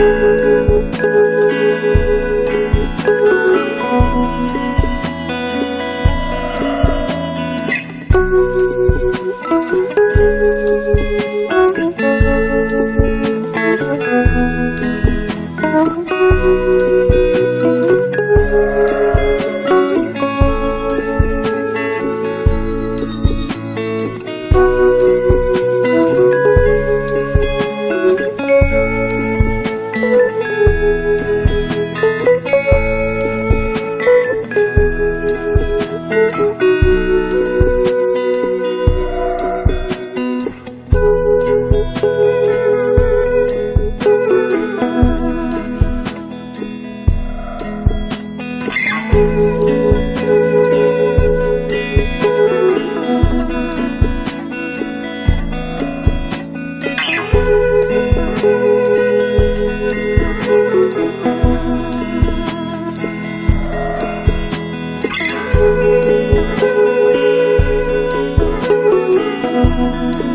嗯。Música